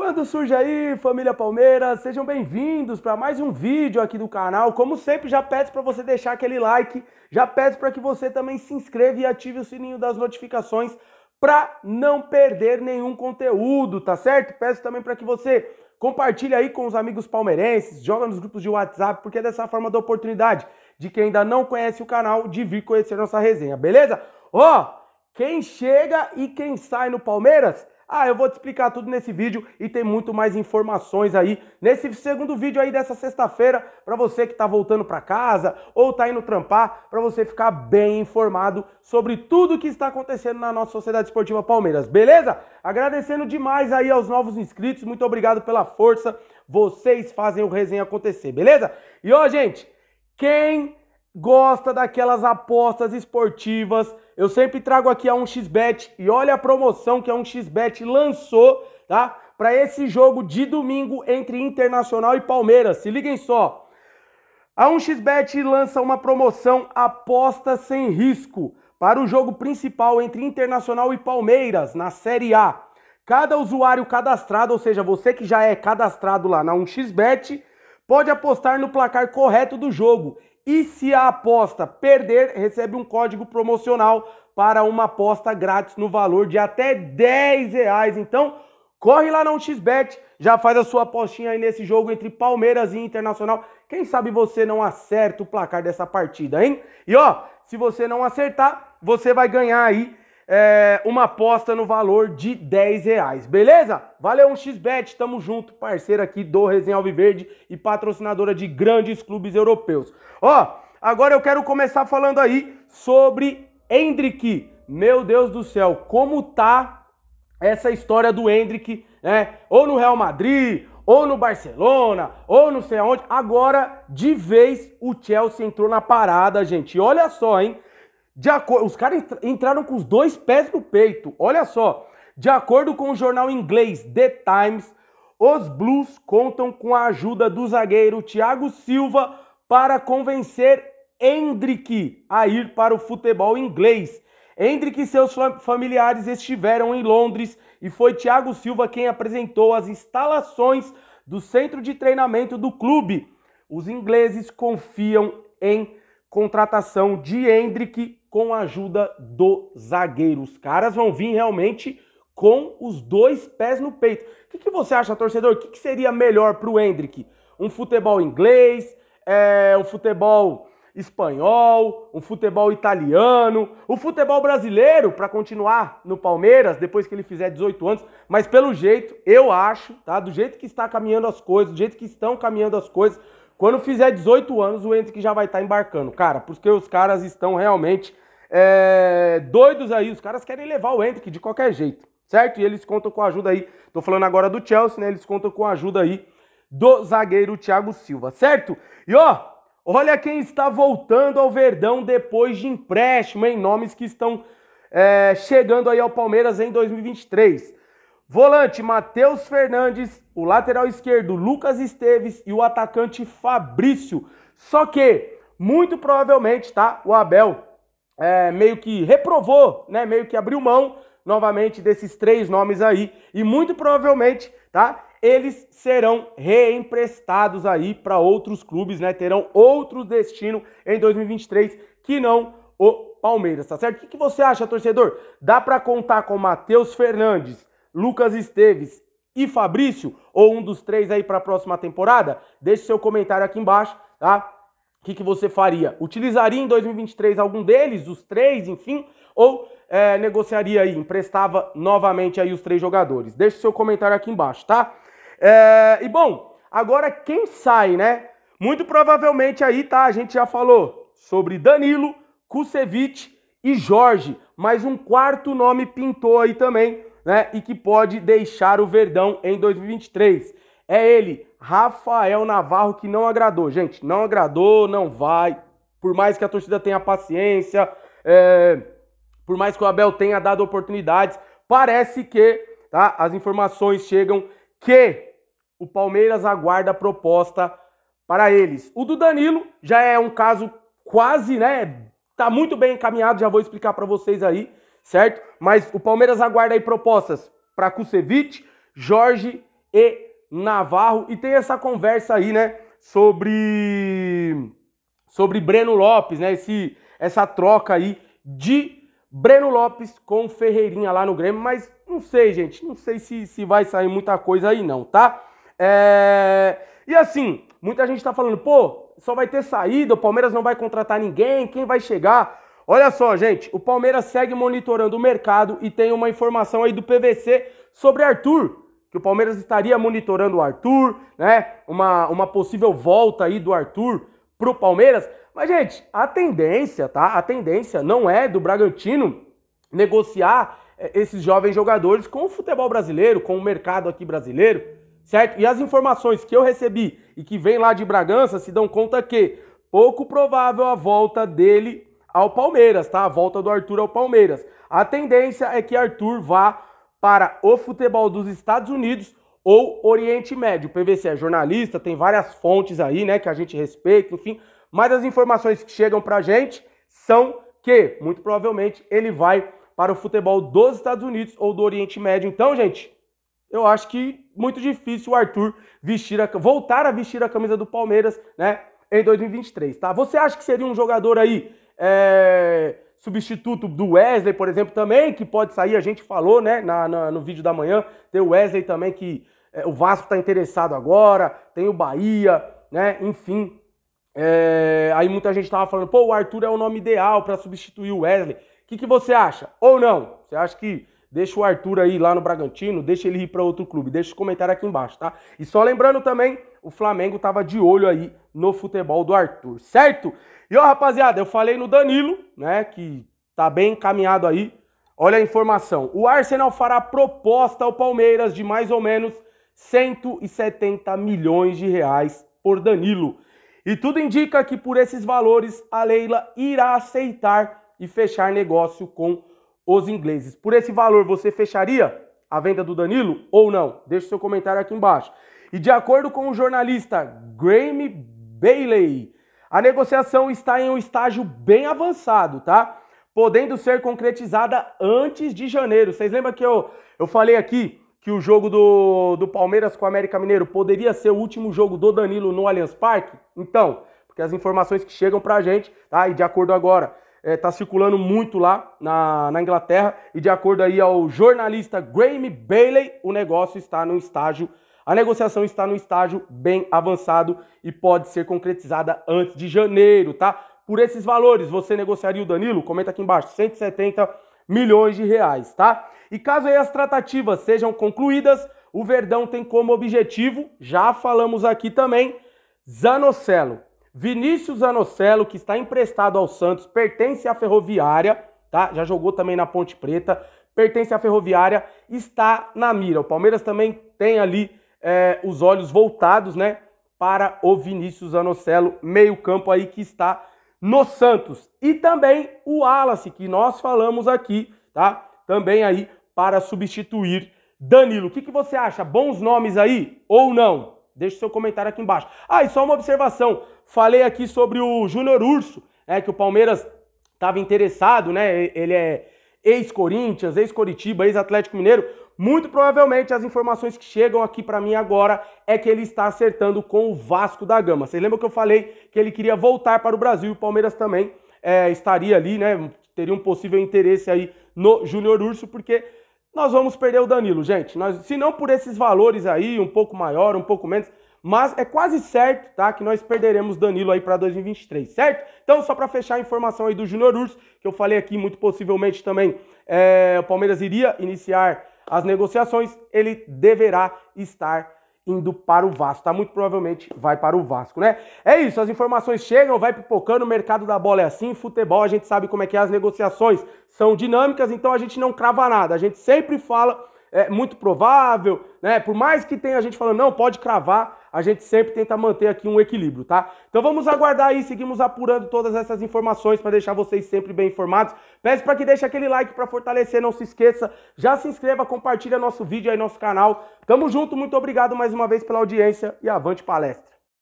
Quando surge aí, família Palmeiras, sejam bem-vindos para mais um vídeo aqui do canal. Como sempre, já peço para você deixar aquele like, já peço para que você também se inscreva e ative o sininho das notificações para não perder nenhum conteúdo, tá certo? Peço também para que você compartilhe aí com os amigos palmeirenses, joga nos grupos de WhatsApp, porque é dessa forma da oportunidade de quem ainda não conhece o canal de vir conhecer nossa resenha, beleza? Ó, quem chega e quem sai no Palmeiras ah, eu vou te explicar tudo nesse vídeo e tem muito mais informações aí nesse segundo vídeo aí dessa sexta-feira para você que está voltando para casa ou está indo trampar, para você ficar bem informado sobre tudo que está acontecendo na nossa Sociedade Esportiva Palmeiras, beleza? Agradecendo demais aí aos novos inscritos, muito obrigado pela força, vocês fazem o resenha acontecer, beleza? E ó, gente, quem gosta daquelas apostas esportivas, eu sempre trago aqui a 1xBet e olha a promoção que a 1xBet lançou, tá? Para esse jogo de domingo entre Internacional e Palmeiras. Se liguem só. A 1xBet lança uma promoção aposta sem risco para o jogo principal entre Internacional e Palmeiras na Série A. Cada usuário cadastrado, ou seja, você que já é cadastrado lá na 1xBet, pode apostar no placar correto do jogo e se a aposta perder, recebe um código promocional para uma aposta grátis no valor de até 10 reais. Então, corre lá na 1xBet, já faz a sua apostinha aí nesse jogo entre Palmeiras e Internacional. Quem sabe você não acerta o placar dessa partida, hein? E ó, se você não acertar, você vai ganhar aí é, uma aposta no valor de 10 reais, beleza? Valeu um xbet, tamo junto, parceiro aqui do Resenha Alviverde e patrocinadora de grandes clubes europeus. Ó, agora eu quero começar falando aí sobre Hendrick. Meu Deus do céu, como tá essa história do Hendrick, né? Ou no Real Madrid, ou no Barcelona, ou não sei aonde. Agora, de vez, o Chelsea entrou na parada, gente. Olha só, hein? De acordo, os caras entraram com os dois pés no peito. Olha só. De acordo com o jornal inglês The Times, os Blues contam com a ajuda do zagueiro Thiago Silva para convencer Hendrick a ir para o futebol inglês. Hendrick e seus familiares estiveram em Londres e foi Thiago Silva quem apresentou as instalações do centro de treinamento do clube. Os ingleses confiam em contratação de Hendrick com a ajuda do zagueiro. Os caras vão vir realmente com os dois pés no peito. O que, que você acha, torcedor? O que, que seria melhor para o Hendrick? Um futebol inglês, é, um futebol espanhol, um futebol italiano, o futebol brasileiro para continuar no Palmeiras depois que ele fizer 18 anos, mas pelo jeito, eu acho, tá? Do jeito que está caminhando as coisas, do jeito que estão caminhando as coisas, quando fizer 18 anos, o Hendrick já vai estar tá embarcando, cara, porque os caras estão realmente é, doidos aí, os caras querem levar o Hendrick de qualquer jeito, certo? E eles contam com a ajuda aí, tô falando agora do Chelsea, né? Eles contam com a ajuda aí do zagueiro Thiago Silva, certo? E ó, olha quem está voltando ao Verdão depois de empréstimo, em nomes que estão é, chegando aí ao Palmeiras em 2023. Volante Matheus Fernandes, o lateral esquerdo Lucas Esteves e o atacante Fabrício. Só que, muito provavelmente, tá? O Abel é, meio que reprovou, né? Meio que abriu mão novamente desses três nomes aí. E muito provavelmente, tá? Eles serão reemprestados aí para outros clubes, né? Terão outro destino em 2023 que não o Palmeiras, tá certo? O que, que você acha, torcedor? Dá para contar com Matheus Fernandes, Lucas Esteves e Fabrício, ou um dos três aí para a próxima temporada? Deixe seu comentário aqui embaixo, tá? O que, que você faria? Utilizaria em 2023 algum deles, os três, enfim, ou é, negociaria aí, emprestava novamente aí os três jogadores? Deixe seu comentário aqui embaixo, tá? É, e bom, agora quem sai, né? Muito provavelmente aí, tá? A gente já falou sobre Danilo, Kusevich e Jorge, mas um quarto nome pintou aí também, né? E que pode deixar o Verdão em 2023. É ele, Rafael Navarro, que não agradou. Gente, não agradou, não vai. Por mais que a torcida tenha paciência, é, por mais que o Abel tenha dado oportunidades, parece que tá, as informações chegam que o Palmeiras aguarda a proposta para eles. O do Danilo já é um caso quase, né? Tá muito bem encaminhado, já vou explicar para vocês aí certo? Mas o Palmeiras aguarda aí propostas para Kusevich, Jorge e Navarro. E tem essa conversa aí, né, sobre sobre Breno Lopes, né, esse essa troca aí de Breno Lopes com Ferreirinha lá no Grêmio, mas não sei, gente, não sei se, se vai sair muita coisa aí não, tá? É... E assim, muita gente tá falando, pô, só vai ter saída, o Palmeiras não vai contratar ninguém, quem vai chegar? Olha só, gente, o Palmeiras segue monitorando o mercado e tem uma informação aí do PVC sobre Arthur, que o Palmeiras estaria monitorando o Arthur, né? Uma, uma possível volta aí do Arthur pro Palmeiras. Mas, gente, a tendência, tá? A tendência não é do Bragantino negociar é, esses jovens jogadores com o futebol brasileiro, com o mercado aqui brasileiro, certo? E as informações que eu recebi e que vem lá de Bragança se dão conta que pouco provável a volta dele ao Palmeiras, tá? A volta do Arthur ao Palmeiras. A tendência é que Arthur vá para o futebol dos Estados Unidos ou Oriente Médio. O PVC é jornalista, tem várias fontes aí, né, que a gente respeita, enfim. Mas as informações que chegam pra gente são que, muito provavelmente, ele vai para o futebol dos Estados Unidos ou do Oriente Médio. Então, gente, eu acho que muito difícil o Arthur vestir a, voltar a vestir a camisa do Palmeiras, né, em 2023, tá? Você acha que seria um jogador aí é, substituto do Wesley, por exemplo, também, que pode sair, a gente falou, né, na, na no vídeo da manhã, tem o Wesley também que é, o Vasco está interessado agora, tem o Bahia, né, enfim. É, aí muita gente estava falando, pô, o Arthur é o nome ideal para substituir o Wesley. O que, que você acha? Ou não? Você acha que deixa o Arthur aí lá no Bragantino, deixa ele ir para outro clube? Deixa os comentários aqui embaixo, tá? E só lembrando também, o Flamengo estava de olho aí no futebol do Arthur, certo? E ó, rapaziada, eu falei no Danilo, né, que tá bem encaminhado aí. Olha a informação. O Arsenal fará proposta ao Palmeiras de mais ou menos 170 milhões de reais por Danilo. E tudo indica que por esses valores a Leila irá aceitar e fechar negócio com os ingleses. Por esse valor você fecharia a venda do Danilo ou não? Deixe seu comentário aqui embaixo. E de acordo com o jornalista Graeme Bailey, a negociação está em um estágio bem avançado, tá? Podendo ser concretizada antes de janeiro. Vocês lembram que eu, eu falei aqui que o jogo do, do Palmeiras com o América Mineiro poderia ser o último jogo do Danilo no Allianz Parque? Então, porque as informações que chegam pra gente, tá? E de acordo agora, é, tá circulando muito lá na, na Inglaterra, e de acordo aí ao jornalista Graeme Bailey, o negócio está no estágio a negociação está no estágio bem avançado e pode ser concretizada antes de janeiro, tá? Por esses valores, você negociaria o Danilo? Comenta aqui embaixo, 170 milhões de reais, tá? E caso aí as tratativas sejam concluídas, o Verdão tem como objetivo, já falamos aqui também, Zanocelo. Vinícius Zanocelo, que está emprestado ao Santos, pertence à Ferroviária, tá? Já jogou também na Ponte Preta, pertence à Ferroviária, está na mira. O Palmeiras também tem ali é, os olhos voltados, né, para o Vinícius Anocelo, meio-campo aí que está no Santos. E também o Wallace, que nós falamos aqui, tá? Também aí para substituir Danilo. O que, que você acha? Bons nomes aí ou não? Deixe seu comentário aqui embaixo. Ah, e só uma observação. Falei aqui sobre o Júnior Urso, né, que o Palmeiras estava interessado, né? Ele é ex-Corinthians, ex-Coritiba, ex-Atlético Mineiro. Muito provavelmente as informações que chegam aqui para mim agora é que ele está acertando com o Vasco da Gama. Vocês lembram que eu falei que ele queria voltar para o Brasil e o Palmeiras também é, estaria ali, né? Teria um possível interesse aí no Júnior Urso, porque nós vamos perder o Danilo, gente. Nós, se não por esses valores aí, um pouco maior, um pouco menos, mas é quase certo, tá, que nós perderemos Danilo aí para 2023, certo? Então, só para fechar a informação aí do Júnior Urso, que eu falei aqui, muito possivelmente também é, o Palmeiras iria iniciar as negociações, ele deverá estar indo para o Vasco, tá? Muito provavelmente vai para o Vasco, né? É isso, as informações chegam, vai pipocando, o mercado da bola é assim, futebol a gente sabe como é que é, as negociações são dinâmicas, então a gente não crava nada, a gente sempre fala é muito provável, né? Por mais que tenha gente falando, não, pode cravar, a gente sempre tenta manter aqui um equilíbrio, tá? Então vamos aguardar aí, seguimos apurando todas essas informações para deixar vocês sempre bem informados. Peço para que deixe aquele like para fortalecer, não se esqueça, já se inscreva, compartilha nosso vídeo aí, nosso canal. Tamo junto, muito obrigado mais uma vez pela audiência e avante palestra.